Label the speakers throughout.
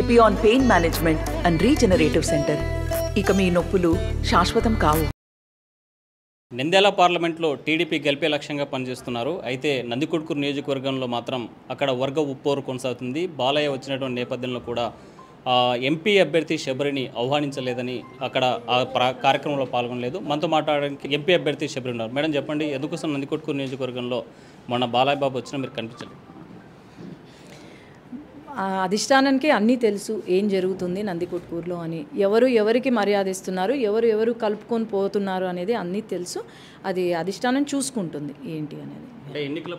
Speaker 1: Epion pain management and regenerative centre. ఇక మీ నొప్పులు శాశ్వతం కావు.
Speaker 2: నంద్యాల పార్లమెంట్లో టీడీపీ గెలిపే లక్ష్యంగా పనిచేస్తున్నారు. అయితే నందికొట్కూరు నియోజకవర్గంలో మాత్రం అక్కడ వర్గ ఉప్పోరు కొనసాగుతుంది. బాలయ్య వచ్చినటువంటి నేపథ్యంలో కూడా ఎంపీ అభ్యర్థి శబరిని ఆహ్వానించలేదని అక్కడ ఆ కార్యక్రమంలో పాల్గొనలేదు. మనతో మాట్లాడడానికి ఎంపీ అభ్యర్థి శబరి ఉన్నారు. మేడం చెప్పండి ఎందుకోసం నందికొట్కూరు నియోజకవర్గంలో మొన్న బాలయ్య బాబు వచ్చినా మీరు కనిపించలేదు?
Speaker 3: అధిష్టానానికి అన్నీ తెలుసు. ఏం జరుగుతుంది నందికొట్కూరులో అని. ఎవరు ఎవరికి మర్యాద ఇస్తున్నారు? ఎవరు ఎవరు కలుపుకొని పోతున్నారు అనేది అన్నీ తెలుసు. అది అధిష్టానం చూసుకుంటుంది ఏంటి అనేది.
Speaker 2: ఎన్నికల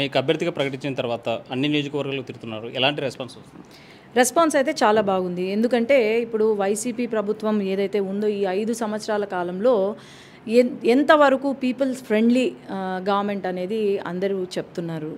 Speaker 2: మీకు అభ్యర్థిగా ప్రకటించిన తర్వాత అన్ని నియోజకవర్గాలకు తిరుగుతున్నారు. ఎలాంటి రెస్పాన్స్ వస్తుంది?
Speaker 3: రెస్పాన్స్ అయితే చాలా బాగుంది. ఎందుకంటే ఇప్పుడు వైసీపీ ప్రభుత్వం ఏదైతే ఉందో ఈ ఐదు సంవత్సరాల కాలంలో ఎంతవరకు పీపుల్స్ ఫ్రెండ్లీ గవర్నమెంట్ అనేది అందరూ చెప్తున్నారు.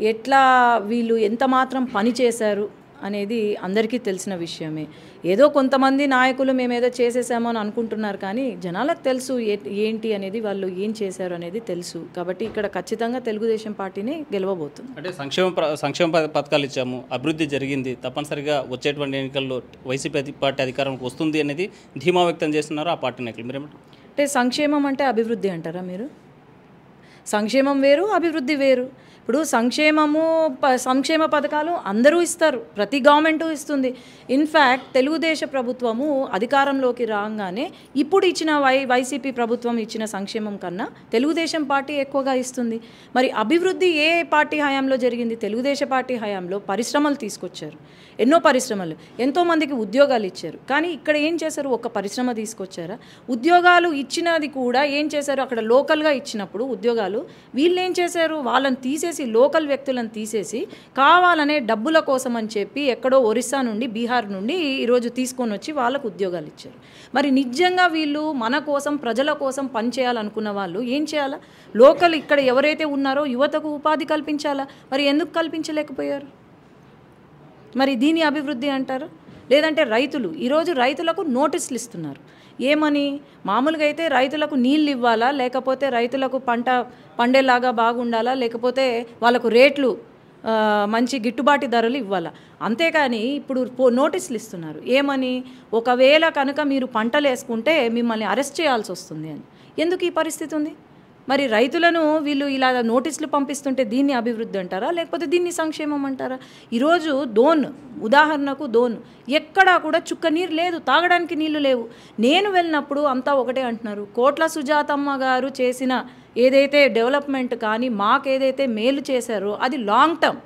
Speaker 3: ఎట్లా వీళ్ళు ఎంత మాత్రం పని చేశారు అనేది అందరికీ తెలిసిన విషయమే. ఏదో కొంతమంది నాయకులు మేము ఏదో చేసేసామో అని అనుకుంటున్నారు కానీ జనాలకు తెలుసు ఏ- ఏంటి అనేది వాళ్ళు ఏం చేశారు అనేది తెలుసు. కాబట్టి ఇక్కడ ఖచ్చితంగా తెలుగుదేశం పార్టీనే గెలవబోతుంది.
Speaker 2: అంటే సంక్షేమ సంక్షేమ పథ- పథకాలు ఇచ్చాము అభివృద్ధి జరిగింది తప్పనిసరిగా వచ్చేటువంటి ఎన్నికల్లో వైసీపీ పార్టీ అధికారంలోకి వస్తుంది అనేది ధీమా వ్యక్తం చేస్తున్నారు ఆ పార్టీ నాయకులు. మీరేమంటారు?
Speaker 3: అంటే సంక్షేమం అంటే అభివృద్ధి అంటారా మీరు? సంక్షేమం వేరు అభివృద్ధి వేరు. ఇప్పుడు సంక్షేమము ప సంక్షేమ పథకాలు అందరూ ఇస్తారు. ప్రతి గవర్నమెంటు ఇస్తుంది. ఇన్ఫ్యాక్ట్ తెలుగుదేశ ప్రభుత్వము అధికారంలోకి రాగానే ఇప్పుడు ఇచ్చిన వై వైసీపీ ప్రభుత్వం ఇచ్చిన సంక్షేమం కన్నా తెలుగుదేశం పార్టీ ఎక్కువగా ఇస్తుంది. మరి అభివృద్ధి ఏ పార్టీ హయాంలో జరిగింది? తెలుగుదేశ పార్టీ హయాంలో పరిశ్రమలు తీసుకొచ్చారు. ఎన్నో పరిశ్రమలు. ఎంతోమందికి ఉద్యోగాలు ఇచ్చారు. కానీ ఇక్కడ ఏం చేశారు? ఒక పరిశ్రమ తీసుకొచ్చారా? ఉద్యోగాలు ఇచ్చినది కూడా ఏం చేశారు? అక్కడ లోకల్గా ఇచ్చినప్పుడు ఉద్యోగాలు వీళ్ళు ఏం చేశారు? వాళ్ళని తీసేసి లోకల్ వ్యక్తులను తీసేసి కావాలనే డబ్బుల కోసం అని చెప్పి ఎక్కడో ఒరిస్సా నుండి బీహార్ నుండి ఈరోజు తీసుకొని వచ్చి వాళ్ళకు ఉద్యోగాలు ఇచ్చారు. మరి నిజంగా వీళ్ళు మన కోసం ప్రజల కోసం పనిచేయాలనుకున్న వాళ్ళు ఏం చేయాలా? లోకల్ ఇక్కడ ఎవరైతే ఉన్నారో యువతకు ఉపాధి కల్పించాలా? మరి ఎందుకు కల్పించలేకపోయారు? మరి దీని అభివృద్ధి అంటారు? లేదంటే రైతులు ఈరోజు రైతులకు నోటీసులు ఇస్తున్నారు. ఏమని? మామూలుగా అయితే రైతులకు నీళ్ళు ఇవ్వాలా? లేకపోతే రైతులకు పంట పండేలాగా బాగుండాలా? లేకపోతే వాళ్ళకు రేట్లు మంచి గిట్టుబాటు ధరలు ఇవ్వాలా? అంతేకాని ఇప్పుడు పో- నోటీసులు ఇస్తున్నారు. ఏమని? ఒకవేళ కనుక మీరు పంటలు వేసుకుంటే మిమ్మల్ని అరెస్ట్ చేయాల్సి వస్తుంది అని. ఎందుకు ఈ పరిస్థితి ఉంది? మరి రైతులను వీళ్ళు ఇలా నోటీసులు పంపిస్తుంటే దీన్ని అభివృద్ధి అంటారా? లేకపోతే దీన్ని సంక్షేమం అంటారా? ఈరోజు దోన్ ఉదాహరణకు దోన్ ఎక్కడా కూడా చుక్క నీరు లేదు తాగడానికి నీళ్ళు లేవు. నేను వెళ్ళినప్పుడు అంతా ఒకటే అంటున్నారు. కోట్ల సుజాతమ్మ గారు చేసిన ఏదైతే డెవలప్మెంట్ కానీ మాకు ఏదైతే మేలు చేశారో అది లాంగ్ టర్మ్.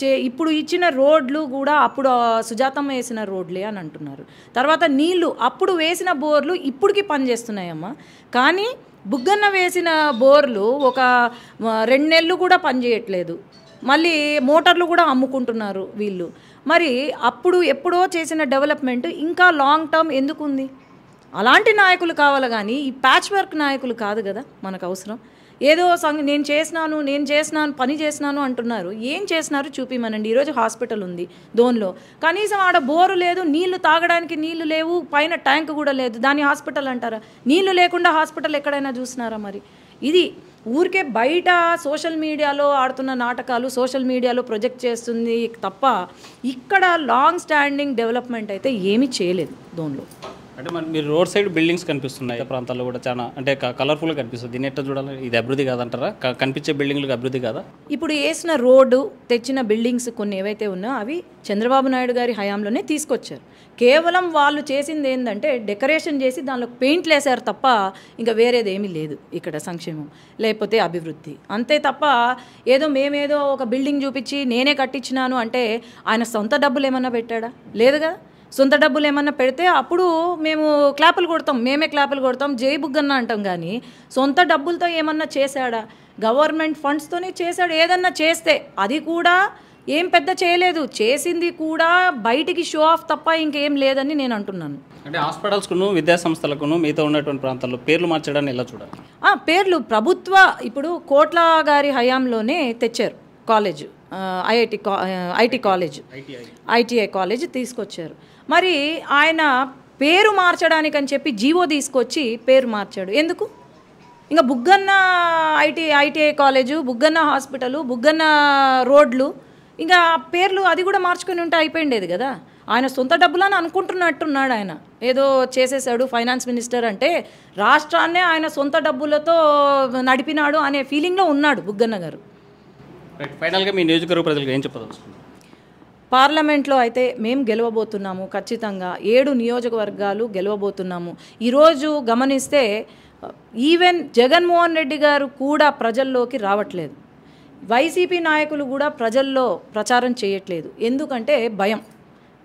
Speaker 3: చే ఇప్పుడు ఇచ్చిన రోడ్లు కూడా అప్పుడు సుజాతమ్మ వేసిన రోడ్లే అని అంటున్నారు. తర్వాత నీళ్ళు అప్పుడు వేసిన బోర్లు ఇప్పటికి పనిచేస్తున్నాయమ్మా. కానీ బుగ్గన్న వేసిన బోర్లు ఒక రెండు నెలలు కూడా పనిచేయట్లేదు. మళ్ళీ మోటార్లు కూడా అమ్ముకుంటున్నారు వీళ్ళు. మరి అప్పుడు ఎప్పుడో చేసిన డెవలప్మెంట్ ఇంకా లాంగ్ టర్మ్ ఎందుకుంది? అలాంటి నాయకులు కావాలి కానీ ఈ ప్యాచ్ వర్క్ నాయకులు కాదు కదా మనకు అవసరం. ఏదో సంగ నేను చేసినాను నేను చేసినాను పని చేసినాను అంటున్నారు. ఏం చేసినారు చూపిమనండి. ఈరోజు హాస్పిటల్ ఉంది దోన్లో. కనీసం ఆడ బోరు లేదు నీళ్ళు తాగడానికి నీళ్ళు లేవు పైన ట్యాంక్ కూడా లేదు. దాని హాస్పిటల్ అంటారా? నీళ్ళు లేకుండా హాస్పిటల్ ఎక్కడైనా చూసినారా మరి? ఇది ఊరికే బయట సోషల్ మీడియాలో ఆడుతున్న నాటకాలు సోషల్ మీడియాలో ప్రొజెక్ట్ చేస్తుంది తప్ప ఇక్కడ లాంగ్ స్టాండింగ్ డెవలప్మెంట్ అయితే ఏమీ చేయలేదు దోన్లో.
Speaker 2: అంటే మరి మీరు రోడ్ సైడ్ బిల్డింగ్స్ కనిపిస్తున్నాయి. ప్రాంతాల్లో కూడా చాలా అంటే కలర్ఫుల్గా కనిపిస్తుంది. దీని ఎట్లా చూడాలి? ఇది అభివృద్ధి కాదంటారా? కనిపించే బిల్డింగ్లకు అభివృద్ధి కాదా?
Speaker 3: ఇప్పుడు వేసిన రోడ్డు తెచ్చిన బిల్డింగ్స్ కొన్ని ఏవైతే ఉన్నాయో అవి చంద్రబాబు నాయుడు గారి హయాంలోనే తీసుకొచ్చారు. కేవలం వాళ్ళు చేసింది ఏంటంటే డెకరేషన్ చేసి దానిలో పెయింట్లు వేశారు తప్ప ఇంకా వేరేది ఏమీ లేదు ఇక్కడ సంక్షేమం లేకపోతే అభివృద్ధి. అంతే తప్ప ఏదో మేమేదో ఒక బిల్డింగ్ చూపించి నేనే కట్టించినాను అంటే ఆయన సొంత డబ్బులు ఏమన్నా పెట్టాడా? లేదు కదా? సొంత డబ్బులు ఏమన్నా పెడితే అప్పుడు మేము క్లాపులు కొడతాం మేమే క్లాపులు కొడతాం జై బుగ్గన్న అంటాం కానీ సొంత డబ్బులతో ఏమన్నా చేశాడా? గవర్నమెంట్ ఫండ్స్తోనే చేశాడు ఏదన్నా చేస్తే. అది కూడా ఏం పెద్ద చేయలేదు. చేసింది కూడా బయటికి షో ఆఫ్ తప్ప ఇంకేం లేదని నేను అంటున్నాను.
Speaker 2: అంటే హాస్పిటల్స్కును విద్యా సంస్థలకును మిగతా ఉన్నటువంటి ప్రాంతాల్లో పేర్లు మార్చడాన్ని ఎలా చూడాలి?
Speaker 3: ఆ, పేర్లు ప్రభుత్వ ఇప్పుడు కోట్ల గారి హయాంలోనే తెచ్చారు college. IIT IT college. ITI. College తీసుకొచ్చారు. మరి ఆయన పేరు మార్చడానికి అని చెప్పి జీవో తీసుకొచ్చి పేరు మార్చాడు. ఎందుకు? ఇంకా Buggana IT ITI college Buggana hospital Buggana రోడ్లు ఇంకా పేర్లు అది కూడా మార్చుకొని ఉంటే అయిపోయిండేది కదా. ఆయన సొంత డబ్బులని అనుకుంటున్నట్టున్నాడు ఆయన. ఏదో చేసేసాడు ఫైనాన్స్ మినిస్టర్ అంటే రాష్ట్రాన్నే ఆయన సొంత డబ్బులతో నడిపినాడు అనే ఫీలింగ్లో ఉన్నాడు బుగ్గన్న గారు.
Speaker 2: ఫైనల్గా మీ నియోజకవర్గ ప్రజలకు ఏం చెప్పదలుచుకున్నారు?
Speaker 3: పార్లమెంట్లో అయితే మేము గెలవబోతున్నాము ఖచ్చితంగా. ఏడు నియోజకవర్గాలు గెలవబోతున్నాము. ఈరోజు గమనిస్తే ఈవెన్ జగన్మోహన్ రెడ్డి గారు కూడా ప్రజల్లోకి రావట్లేదు. వైసీపీ నాయకులు కూడా ప్రజల్లో ప్రచారం చేయట్లేదు. ఎందుకంటే భయం.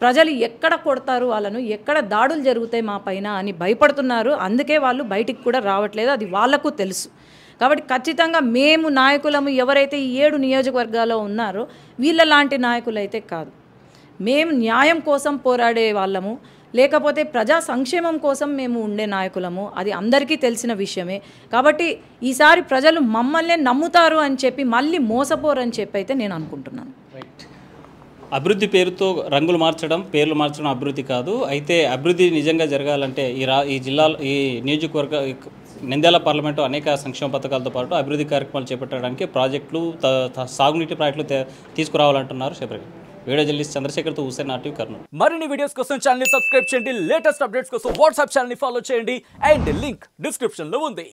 Speaker 3: ప్రజలు ఎక్కడ కొడతారు వాళ్ళను ఎక్కడ దాడులు జరుగుతాయి మా పైన అని భయపడుతున్నారు. అందుకే వాళ్ళు బయటికి కూడా రావట్లేదు. అది వాళ్ళకు తెలుసు. కాబట్టి ఖచ్చితంగా మేము నాయకులము ఎవరైతే ఈ ఏడు నియోజకవర్గాల్లో ఉన్నారో వీళ్ళ లాంటి నాయకులు అయితే కాదు. మేము న్యాయం కోసం పోరాడే వాళ్ళము లేకపోతే ప్రజా సంక్షేమం కోసం మేము ఉండే నాయకులము అది అందరికీ తెలిసిన విషయమే. కాబట్టి ఈసారి ప్రజలు మమ్మల్నే నమ్ముతారు అని చెప్పి మళ్ళీ మోసపోరు అని చెప్పి అయితే నేను అనుకుంటున్నాను.
Speaker 2: రైట్ అభివృద్ధి పేరుతో రంగులు మార్చడం పేర్లు మార్చడం అభివృద్ధి కాదు. అయితే అభివృద్ధి నిజంగా జరగాలంటే ఈ రా ఈ జిల్లాలో ఈ నియోజకవర్గ నంద్యాల పార్లమెంటు అనేక సంక్షేమ పథకాలతో పాటు అభివృద్ధి కార్యక్రమాలు చేపట్టడానికి ప్రాజెక్టులు త- సాగునీటి ప్రాజెక్టులు తీసుకురావాలంటున్నారు శబరి. వీడియో జర్నలిస్ట్ చంద్రశేఖర్తో హుసేన్ ఆర్టీవీ కర్నూలు.
Speaker 4: మరిన్ని వీడియోస్ కోసం ఛానల్ సబ్స్క్రైబ్ చేయండి. లేటెస్ట్ అప్డేట్స్ కోసం వాట్సాప్ ఛానల్ ఫాలో చేయండి. అండ్ లింక్ డిస్క్రిప్షన్లో ఉంది.